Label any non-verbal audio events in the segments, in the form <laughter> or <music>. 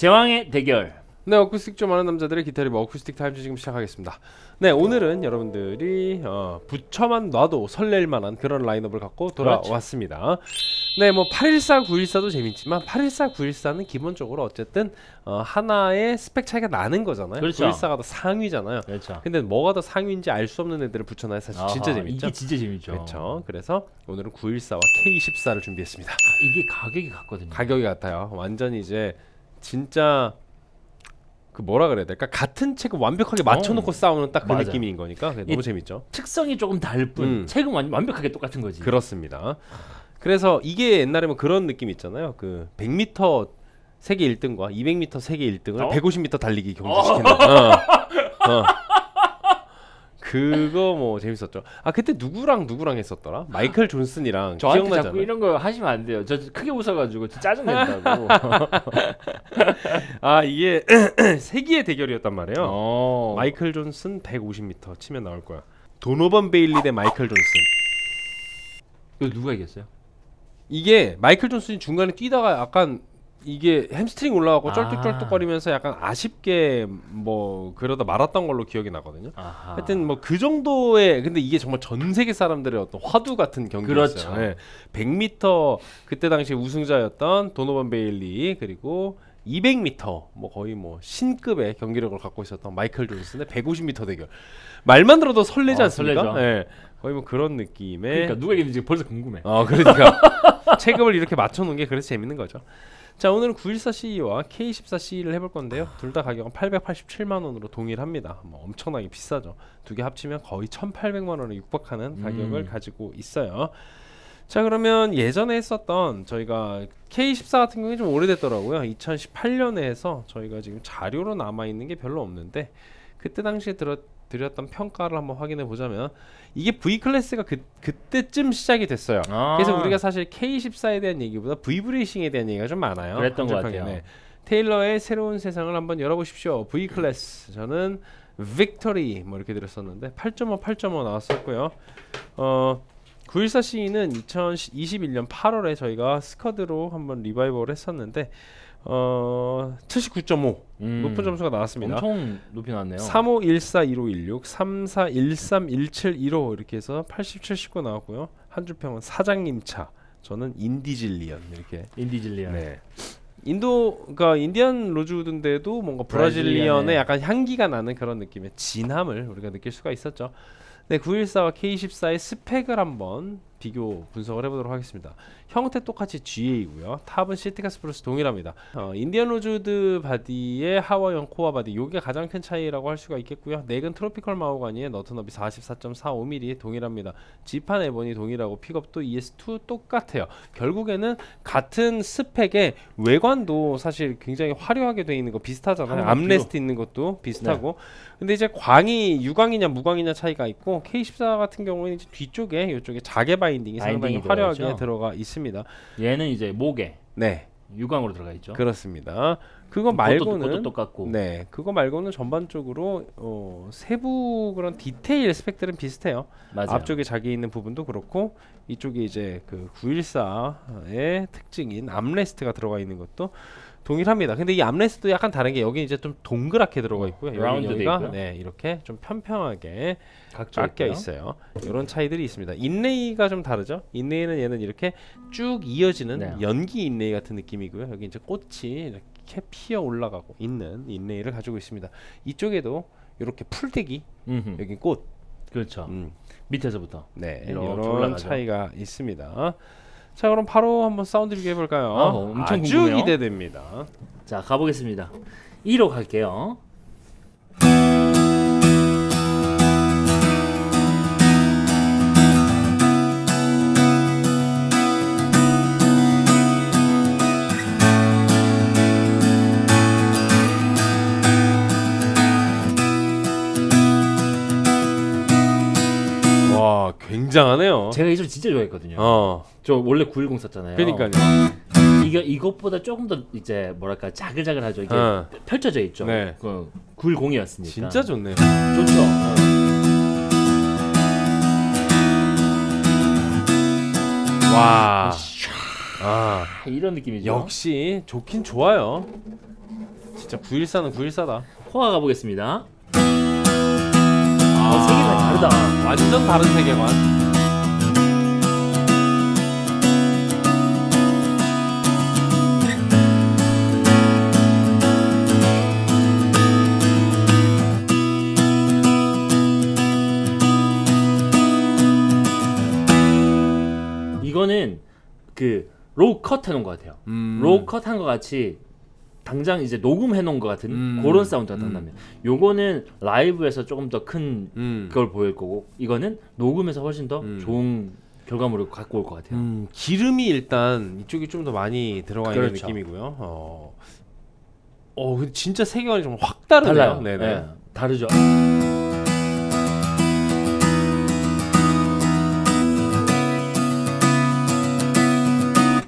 제왕의 대결. 네, 어쿠스틱 좀 아는 남자들의 기타 리뷰 어쿠스틱 타임즈 지금 시작하겠습니다. 네, 오늘은 여러분들이 어, 붙여만 놔도 설렐 만한 그런 라인업을 갖고 그렇죠. 돌아왔습니다. 네, 뭐 814, 914도 재밌지만 814, 914는 기본적으로 어쨌든 어, 하나의 스펙 차이가 나는 거잖아요. 그렇죠. 914가 더 상위잖아요. 그렇죠. 근데 뭐가 더 상위인지 알 수 없는 애들을 붙여놔야 사실 진짜 아하, 재밌죠. 이게 진짜 재밌죠. 그렇죠. 그래서 오늘은 914와 K14를 준비했습니다. 이게 가격이 같거든요. 가격이 같아요. 완전히 이제 진짜 그 뭐라 그래야 될까? 같은 책을 완벽하게 맞춰놓고 싸우는 딱 그 맞아요. 느낌인 거니까 너무 재밌죠. 특성이 조금 다를 뿐 음. 책은 완, 완벽하게 똑같은 거지. 그렇습니다. 그래서 이게 옛날에 뭐 그런 느낌 있잖아요. 그 100m 세계 1등과 200m 세계 1등을 어? 150m 달리기 경주시키는. 어. 어. 그거 뭐 재밌었죠. 아 그때 누구랑 누구랑 했었더라? 마이클 존슨이랑 저한테 자꾸 기억나잖아요. 이런 거 하시면 안 돼요. 저 크게 웃어가지고 짜증 낸다고. <laughs> 아 이게 <clears throat> 세기의 대결이었단 말이에요. 어. 마이클 존슨 150m 치면 나올 거야. 도노반 베일리 대 마이클 존슨. 이거 누가 이겼어요? 이게 마이클 존슨이 중간에 뛰다가 약간 이게 햄스트링 올라가고 아. 쩔뚝쩔뚝거리면서 약간 아쉽게 뭐 그러다 말았던 걸로 기억이 나거든요. 아하. 하여튼 뭐 그 정도의 근데 이게 정말 전 세계 사람들의 어떤 화두 같은 경기였어요. 그렇죠. 예. 100m 그때 당시 우승자였던 도노반 베일리 그리고 200m 뭐 거의 뭐 신급의 경기력을 갖고 있었던 마이클 존슨의 150m 대결. 말만 들어도 설레지 어, 않습니까? 설레죠. 예. 거의 뭐 그런 느낌의 그러니까 누가 이겼는지 벌써 궁금해. 어 그러니까 <laughs> 체급을 이렇게 맞춰 놓은 게 그래서 재밌는 거죠. 자 오늘은 914CE와 K14CE를 해볼 건데요. 둘 다 가격은 887만 원으로 동일합니다. 뭐 엄청나게 비싸죠. 두 개 합치면 거의 1,800만 원에 육박하는 가격을 음. 가지고 있어요. 자 그러면 예전에 했었던 저희가 K14 같은 경우에 좀 오래됐더라고요. 2018년에 해서 저희가 지금 자료로 남아 있는 게 별로 없는데 그때 당시에 들어, 드렸던 평가를 한번 확인해 보자면 이게 V class가 그 그때쯤 시작이 됐어요. 아. 그래서 우리가 사실 K14에 대한 얘기보다 V 브레이싱에 대한 얘기가 좀 많아요. 그랬던 것. 같아요. 네. 테일러의 새로운 세상을 한번 열어보십시오. V class 저는 victory 뭐 이렇게 드렸었는데 8.5 8.5 나왔었고요. 어 914ce는 2021년 8월에 저희가 스커드로 한번 리바이벌 했었는데 어 79.5 음. 높은 점수가 나왔습니다. 엄청 높이 나왔네요. 35141516, 34131715 이렇게 해서 87, 19 나왔고요. 한 줄평은 사장님 차. 저는 Indizilian 이렇게. Indizilian. 네. 인도 그러니까 Indian rosewood인데도 뭔가 Brazilian의 약간 향기가 나는 그런 느낌의 진함을 우리가 느낄 수가 있었죠. 네, 914와 K14의 스펙을 한번 비교 분석을 해보도록 하겠습니다. 형태 똑같이 GA고요. top은 Sitka spruce 동일합니다. 어, Indian rosewood body에 Hawaiian koa body 요게 가장 큰 차이라고 할 수가 있겠고요. neck은 tropical 마호가니에 너트 너비 44.45mm 동일합니다. 지판 ebony 동일하고 픽업도 ES2 똑같아요. 결국에는 같은 스펙의 외관도 사실 굉장히 화려하게 돼 있는 거 비슷하잖아요. armrest 있는 것도 비슷하고 근데 이제 광이 유광이냐 무광이냐 차이가 있고 K14 같은 경우에는 뒤쪽에 이쪽에 자개 binding이 상당히 binding이 화려하게 들어가죠. 들어가 있습니다. 얘는 이제 목에 네, 유광으로 들어가 있죠. 그렇습니다. 그거 말고는 그것도 똑같고. 네, 그거 말고는 전반적으로 어, 세부 그런 디테일 스펙들은 비슷해요. 맞아요. 앞쪽에 자기 있는 부분도 그렇고 이쪽에 이제 그 914의 특징인 armrest가 들어가 있는 것도 동일합니다. 근데 이 armrest도 약간 다른 게 여기 이제 좀 동그랗게 들어가 있고요. 여기 여기가. 네 이렇게 좀 편평하게 각져 깎여. 있어요. 이런 차이들이 있습니다. inlay가 좀 다르죠. inlay는 얘는 이렇게 쭉 이어지는 네. 연기 inlay 같은 느낌이고요. 여기 이제 꽃이 이렇게 피어 올라가고 있는 inlay를 가지고 있습니다. 이쪽에도 이렇게 풀떼기, 음흠. 여기 꽃, 그렇죠. 음, 밑에서부터. 네, 이렇게 이런. 차이가 있습니다. 자, 그럼 바로 한번 사운드 리뷰 해볼까요? 아, 엄청 아주 궁금해요. 기대됩니다. 자 가보겠습니다. 1호 갈게요. 굉장하네요. 제가 이 소리 진짜 좋아했거든요. 어, 저 원래 910 썼잖아요. 그러니까요. 이게 이것보다 조금 더 이제 뭐랄까 자글자글하죠. 이게 어. 펼쳐져 있죠. 네. 그 910이었으니까. 진짜 좋네요. 좋죠. 어. 와, 아, 이런 느낌이죠. 역시 좋긴 좋아요. 진짜 914는 914다. 코아 가보겠습니다. 아, 세계가 다르다. 완전 다른 세계관. 이거는 그 low cut 해놓은 것 같아요. 음. low cut한 것 같이 당장 이제 녹음해 놓은 것 같은 음. 그런 사운드가 음. 난다면 요거는 라이브에서 조금 더 큰 음. 그걸 보일 거고 이거는 녹음에서 훨씬 더 음. 좋은 결과물을 갖고 올 것 같아요. 음, 기름이 일단 이쪽이 좀 더 많이 들어가 있는 그렇죠. 느낌이고요. 어. 어, 근데 진짜 세계관이 좀확 다르네요. 달라요. 네네. 예, 다르죠.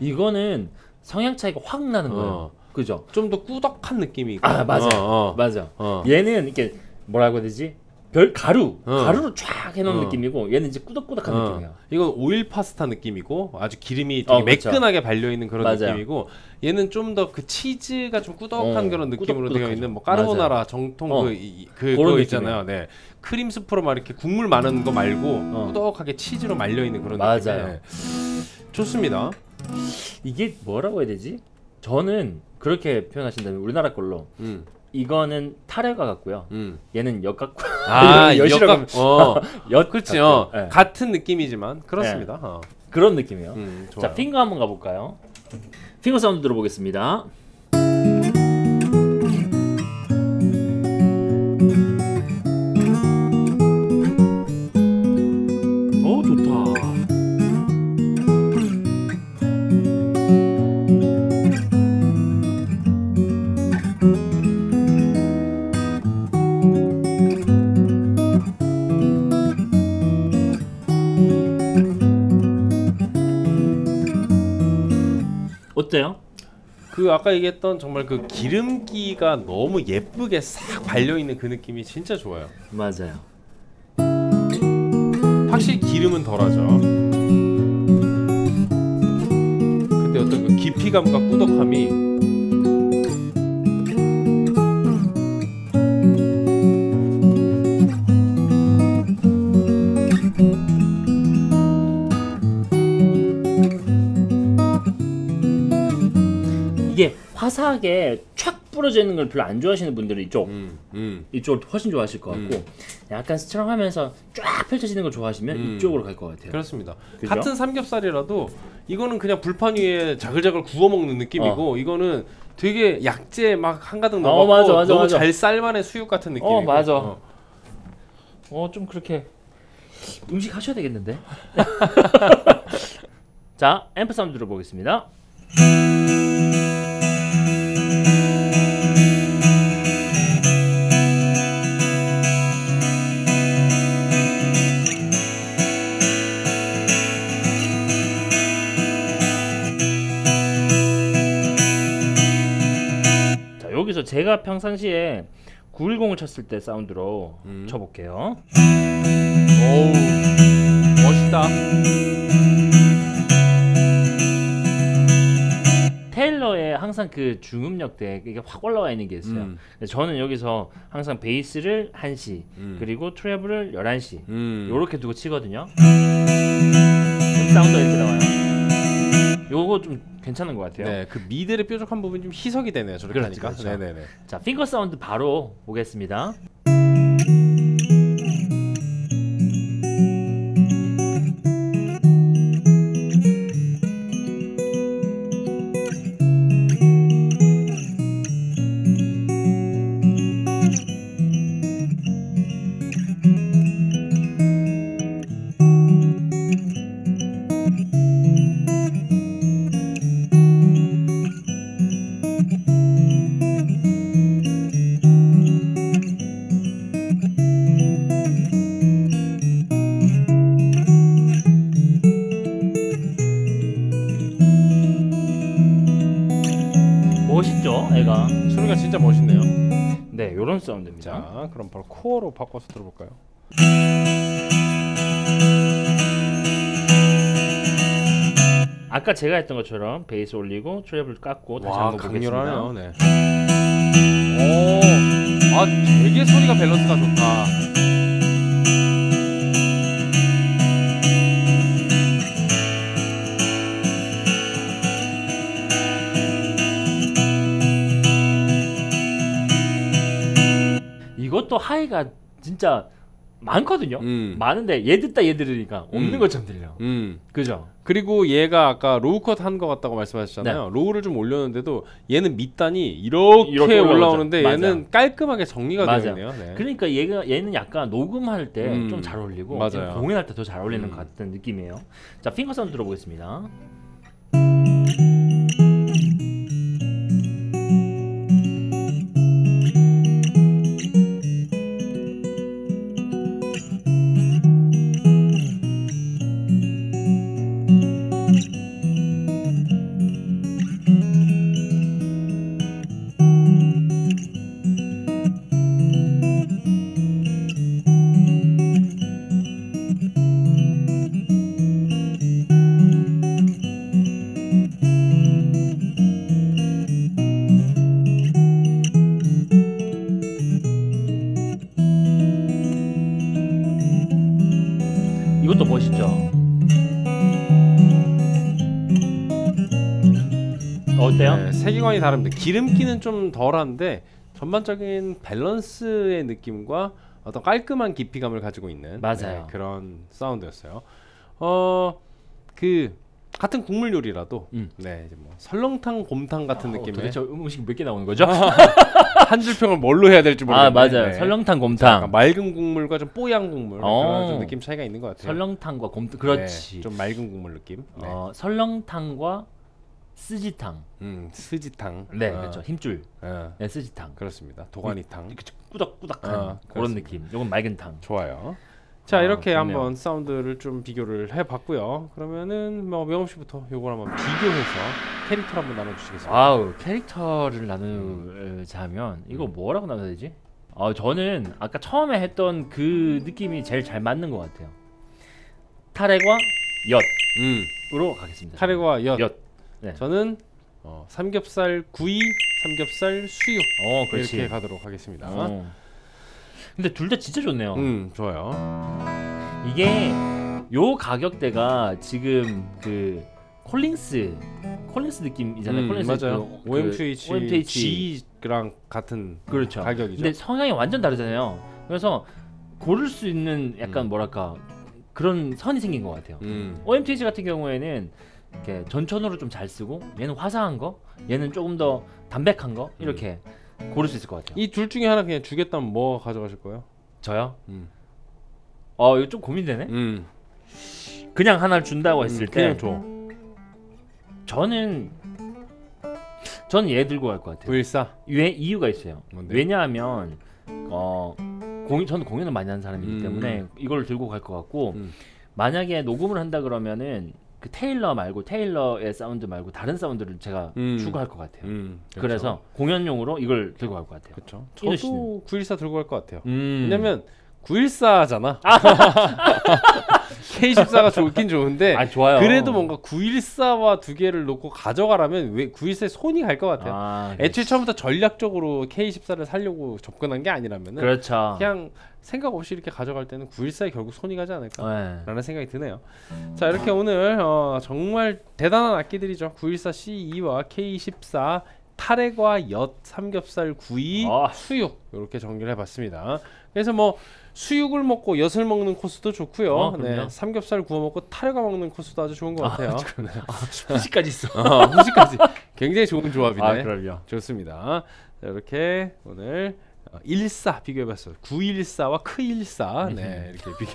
이거는 성향 차이가 확 나는 거예요. 어. 그죠? 좀 더 꾸덕한 느낌이 있고. 아 맞아요. 어, 어. 맞아. 어. 얘는 이렇게 뭐라고 해야 되지? 별 가루, 어. 가루로 쫙 해놓은 어. 느낌이고 얘는 이제 꾸덕꾸덕한 어. 느낌이에요. 이건 오일 파스타 느낌이고 아주 기름이 되게. 매끈하게 발려 있는 그런 맞아요. 느낌이고 얘는 좀 더 그 치즈가 좀 꾸덕한 어, 그런 느낌으로 되어 꾸덕꾸덕하죠. 있는 뭐 까르보나라 정통 어. 그, 이- 그 그거 느낌이에요. 있잖아요. 네. 크림 스프로 막 이렇게 국물 많은 거 말고 어. 꾸덕하게 치즈로 말려 있는 그런 맞아요. 느낌. 네. 좋습니다. 이게 뭐라고 해야 되지? 저는 그렇게 표현하신다면 우리나라 걸로 음. 이거는 타레가 같고요. 음. 얘는 <laughs> <laughs> 역 같고 아, 역각. 어. 엿 그렇죠. 같고. 예. 같은 느낌이지만 그렇습니다. 어. 그런 느낌이에요. 음. 자 핑거 한번 가 볼까요? 핑거 사운드 들어보겠습니다. 어때요? 그 아까 얘기했던 정말 그 기름기가 너무 예쁘게 싹 발려 있는 그 느낌이 진짜 좋아요. 맞아요. 확실히 기름은 덜하죠. 근데 어떤 그 깊이감과 꾸덕함이 화사하게 촥 뿌려져 있는 걸 별로 안 좋아하시는 분들은 이쪽 음, 음. 이쪽을 훨씬 좋아하실 것 같고 음. 약간 strong하면서 쫙 펼쳐지는 걸 좋아하시면 음. 이쪽으로 갈 것 같아요. 그렇습니다. 그죠? 같은 삼겹살이라도 이거는 그냥 불판 위에 자글자글 구워 먹는 느낌이고 이거는 되게 약재 막 한가득 넣어 어, 맞아, 맞아, 너무 맞아. 잘 삶아낸 수육 같은 느낌이고. 어, 맞아. 어. 어 좀 그렇게 음식 하셔야 되겠는데. <laughs> <laughs> 자 앰프 사운드 들어보겠습니다. 제가 평상시에 910을 쳤을 때 사운드로 음. 쳐볼게요. 어우 멋있다. 테일러의 항상 그 중음역대 이게 확 올라와 있는 게 있어요. 음. 저는 여기서 항상 베이스를 1시 음. 그리고 트래블을 11시 음. 요렇게 두고 치거든요. 그럼 사운드가 이렇게 나와요. 요거 좀 괜찮은 것 같아요. 네, 그 미들의 뾰족한 부분이 좀 희석이 되네요. 저렇게 그렇죠, 하니까. 그렇죠. 네네네. 자 핑거 사운드 바로 보겠습니다. 애가. 소리가 진짜 멋있네요. 네, 요런 사운드입니다. 자, 그럼 바로 코어로 바꿔서 들어볼까요? 아까 제가 했던 것처럼 베이스 올리고 treble 깎고 다시 와, 한번 보겠습니다. 강렬하네요. 네. 오, 아 되게 소리가 밸런스가 좋다. 이것도 high가 진짜 많거든요. 음. 많은데 얘 듣다 얘 들으니까 없는 음. 것처럼 들려. 음. 그죠? 그리고 얘가 아까 low cut 한 것 같다고 말씀하셨잖아요. low를 좀 올렸는데도 얘는 밑단이 이렇게, 이렇게. 올라오는데 맞아요. 얘는 깔끔하게 정리가. 되어 있네요. 네. 그러니까 얘가 얘는 약간 녹음할 때 음. 좀잘 어울리고. 공연할 때 더 잘 어울리는 음. 것 같은 느낌이에요. 자 finger 사운드 들어보겠습니다. 세계관이 다릅니다. 기름기는 좀 덜한데 전반적인 밸런스의 느낌과 어떤 깔끔한 깊이감을 가지고 있는 맞아요. 네, 그런 사운드였어요. 어 그 같은 국물 요리라도 음. 네 이제 뭐 설렁탕 곰탕 같은 어, 느낌의 도대체 음식 몇 개 나오는 거죠? <laughs> 한 줄평을 뭘로 해야 될지 모르겠네. 아 맞아요. 네. 설렁탕 곰탕, 맑은 국물과 좀 뽀얀 국물 어. 그런 좀 느낌 차이가 있는 것 같아요. 설렁탕과 곰탕 그렇지. 네, 좀 맑은 국물 느낌. 네. 어, 설렁탕과 스지탕. 음, 스지탕. 네, 어, 그렇죠. 힘줄. 어, 네, 스지탕. 그렇습니다. 도가니탕. 그쵸, 꾸덕꾸덕한 어, 그런 그렇습니다. 느낌. 요건 맑은 탕. 좋아요. 자 아, 이렇게 좋네요. 한번 사운드를 좀 비교를 해 봤고요. 그러면은 뭐 명업 씨부터 요걸 한번 비교해서 캐릭터를 한번 나눠 주시겠습니까? wow 캐릭터를 나누자면 이거 뭐라고 나눠야 되지? 아 저는 아까 처음에 했던 그 느낌이 제일 잘 맞는 것 같아요. 타렉과 엿으로 음, 가겠습니다. 카레과 엿. 엿. 네. 저는 어, 삼겹살 구이, 삼겹살 수육 어 그렇지. 이렇게 가도록 하겠습니다. 어. 근데 둘 다 진짜 좋네요. 음, 좋아요. 이게 요 가격대가 지금 그 콜링스 콜링스 느낌이잖아요. 음, 콜링스 맞아요. 그, OMTH, 그 OMTH G랑 같은 그렇죠. 가격이죠. 근데 성향이 완전 다르잖아요. 그래서 고를 수 있는 약간 음. 뭐랄까 그런 선이 생긴 것 같아요. 음, OMTG 같은 경우에는 이렇게 전천후로 좀 잘 쓰고 얘는 화사한 거, 얘는 조금 더 담백한 거 이렇게 고를 수 있을 것 같아요. 이 둘 중에 하나 그냥 주겠다면 뭐 가져가실 거예요? 저요? 음, 어 이거 좀 고민되네. 음, 그냥 하나를 준다고 했을 음, 때 그냥 줘. 저는 저는 얘 들고 갈 것 같아요. 914. 왜 이유가 있어요. 뭔데? 왜냐하면 어 공, 저는 공연을 많이 하는 사람이기 음. 때문에 이걸 들고 갈 것 같고 음. 만약에 녹음을 한다 그러면은 그 테일러 말고 테일러의 사운드 말고 다른 사운드를 제가 음. 추구할 것 같아요. 음, 그래서 공연용으로 이걸 들고 갈 것 같아요. 그렇죠. 저도 914 들고 갈 것 같아요. 음. 왜냐면 914잖아. <laughs> K14가 좋긴 좋은데 아 좋아요. 그래도 뭔가 914와 두 개를 놓고 가져가라면 왜 914에 손이 갈 것 같아요. 아, 애초에 처음부터 전략적으로 K14를 살려고 접근한 게 아니라면은 그렇죠. 그냥 생각 없이 이렇게 가져갈 때는 914에 결국 손이 가지 않을까. 네. 라는 생각이 드네요. 자 이렇게 오늘 어, 정말 대단한 악기들이죠. 914 C2와 K14 타레과 엿 삼겹살 구이 아. 수육 이렇게 정리를 해봤습니다. 그래서 뭐 수육을 먹고 엿을 먹는 코스도 좋고요. 어. 네, 삼겹살 구워 먹고 타레가 먹는 코스도 아주 좋은 것 같아요. <laughs> 후시까지 있어. 어, 후식까지 굉장히 좋은 조합이네. 아 그럼요. 좋습니다. 자, 이렇게 오늘 어, 14 비교해봤어요. 914와 크14 네 이렇게 비교.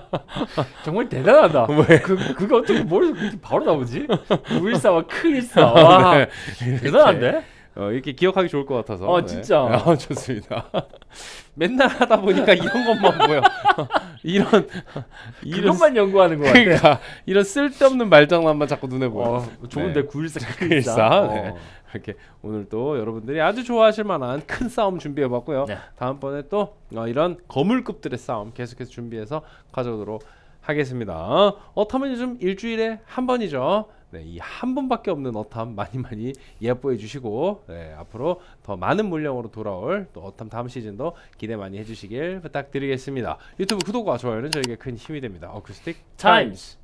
<laughs> 정말 대단하다. <laughs> 왜? 그 그거 어떻게 머리에서 바로 나오지? 914와 크14. 와 네, 대단한데? 어, 이렇게 기억하기 좋을 것 같아서. 어, 진짜. 어, 좋습니다. <laughs> 맨날 하다 보니까 이런 것만 보여. <laughs> 이런 이런 그것만 연구하는 거 같아. 그러니까 이런 쓸데없는 말장난만 자꾸 눈에 보여. 어, 좋은데 네. 914 914, 크14. 네. 이렇게 오늘 또 여러분들이 아주 좋아하실 만한 큰 싸움 준비해봤고요. 네. 다음번에 또 어, 이런 거물급들의 싸움 계속해서 준비해서 가져오도록 하겠습니다. 어, 어타면 요즘 일주일에 한 번이죠. 네, 이 한 번밖에 없는 어탐 많이 많이 예뻐해 주시고 네, 앞으로 더 많은 물량으로 돌아올 또 어탐 다음 시즌도 기대 많이 해주시길 부탁드리겠습니다. 유튜브 구독과 좋아요는 저에게 큰 힘이 됩니다. 어쿠스틱 타임스.